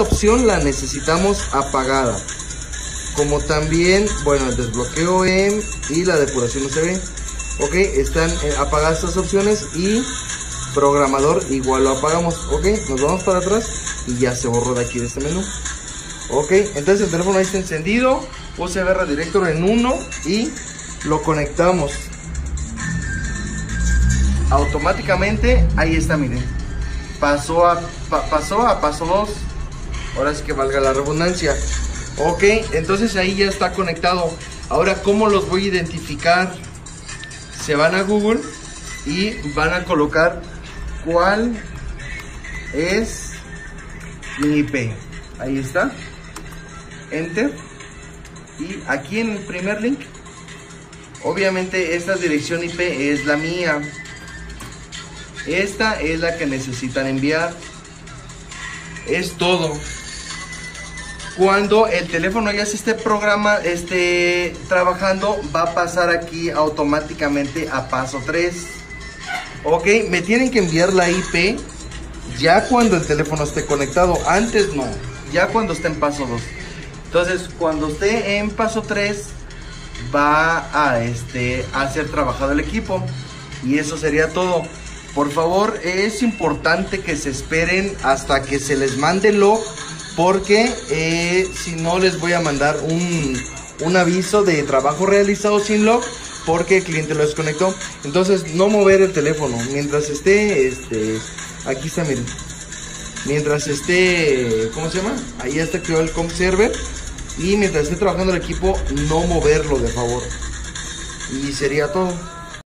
opción la necesitamos apagada. Como también, bueno, el desbloqueo en y la depuración USB. Ok, están eh, apagadas estas opciones y programador igual lo apagamos. Ok, nos vamos para atrás y ya se borró de aquí de este menú. Ok, entonces el teléfono está encendido. USB redirector en uno y lo conectamos. Automáticamente, ahí está, miren. Pasó a, pa- pasó a paso 2. Ahora sí que valga la redundancia. Ok, entonces ahí ya está conectado. Ahora, ¿cómo los voy a identificar? Se van a Google y van a colocar cuál es mi IP. Ahí está. Enter. Y aquí en el primer link, obviamente esta dirección IP es la mía. Esta es la que necesitan enviar. Es todo. Cuando el teléfono ya se esté programa, esté trabajando, va a pasar aquí automáticamente a paso 3. Ok, me tienen que enviar la IP ya cuando el teléfono esté conectado. Antes no, ya cuando esté en paso 2. Entonces, cuando esté en paso 3, va a, este, a ser trabajado el equipo. Y eso sería todo. Por favor, es importante que se esperen hasta que se les mande log. Porque eh, si no, les voy a mandar un, un aviso de trabajo realizado sin log. Porque el cliente lo desconectó. Entonces, no mover el teléfono. Mientras esté, este, aquí está, miren. Mientras esté, ¿cómo se llama? Ahí está activado el comp server. Y mientras esté trabajando el equipo, no moverlo de favor. Y sería todo.